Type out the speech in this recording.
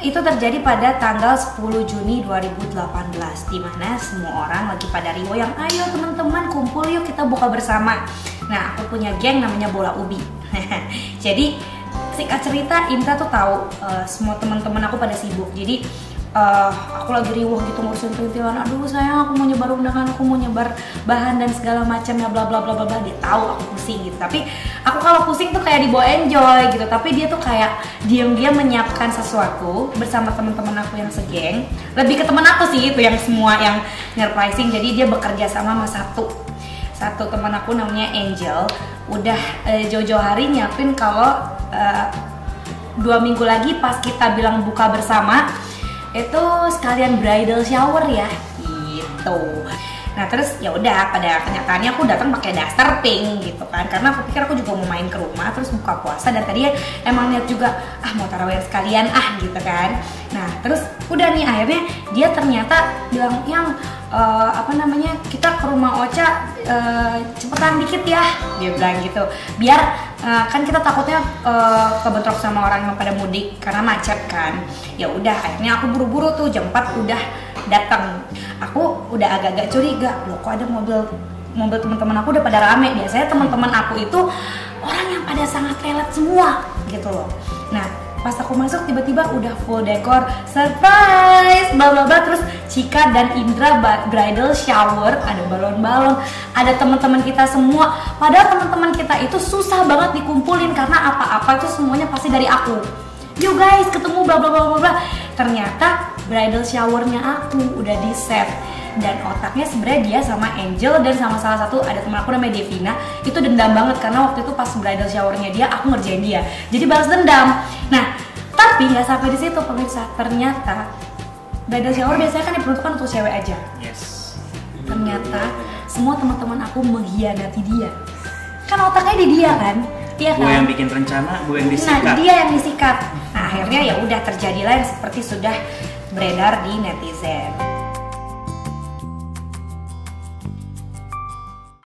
itu terjadi pada tanggal 10 Juni 2018 di mana semua orang lagi pada riwo yang ayo teman-teman kumpul yuk kita buka bersama. Nah, aku punya geng namanya Bola Ubi. Jadi singkat cerita Inta tuh tahu uh, semua teman-teman aku pada sibuk. Jadi uh, aku lagi riuh gitu ngurusin perintilan aduh sayang aku mau nyebar undangan aku mau nyebar bahan dan segala macam ya bla bla bla bla bla. Dia tahu aku pusing gitu. Tapi aku kalau pusing tuh kayak dibawa enjoy gitu. Tapi dia tuh kayak diam-diam menyiapkan sesuatu bersama teman-teman aku yang segeng. Lebih ke teman aku sih itu yang semua yang surprising jadi dia bekerja sama sama satu. Satu teman aku namanya Angel. Udah uh, jauh-jauh hari nyiapin kalau uh, dua minggu lagi pas kita bilang buka bersama itu sekalian bridal shower ya? Gitu. Nah terus ya udah pada kenyataannya aku datang pakai daster pink gitu kan. Karena aku pikir aku juga mau main ke rumah terus buka puasa dan tadi emang niat juga ah mau tarawih sekalian ah gitu kan. Nah terus udah nih akhirnya dia ternyata bilang yang uh, apa namanya kita ke rumah Ocha uh, cepetan dikit ya dia bilang gitu. Biar uh, kan kita takutnya uh, kebentrok sama orang yang pada mudik karena macet kan. Ya udah akhirnya aku buru-buru tuh jam 4 udah datang. Aku udah agak-agak curiga loh kok ada mobil mobil teman-teman aku udah pada rame. Biasanya teman-teman aku itu orang yang pada sangat relat semua gitu loh. Nah pas aku masuk tiba-tiba udah full dekor surprise bla bla bla terus Cika dan Indra bridal shower. Ada balon-balon ada teman-teman kita semua. Padahal teman-teman kita itu susah banget dikumpulin karena apa-apa itu semuanya pasti dari aku. Yuk guys ketemu bla bla bla bla bla. Ternyata bridal showernya aku udah di set dan otaknya sebenarnya dia sama Angel dan sama salah satu ada teman aku namanya Devina. Itu dendam banget karena waktu itu pas bridal showernya dia aku ngerjain dia. Jadi balas dendam. Nah tapi nggak sampai di situ pemirsa. Ternyata bridal shower biasanya kan diperuntukkan untuk cewek aja Yes. ternyata semua teman-teman aku mengkhianati dia kan otaknya di dia kan iya Gue kan yang bikin rencana, gue yang Nah, disikat. dia yang disikat. Nah, akhirnya ya udah terjadilah yang seperti sudah beredar di netizen.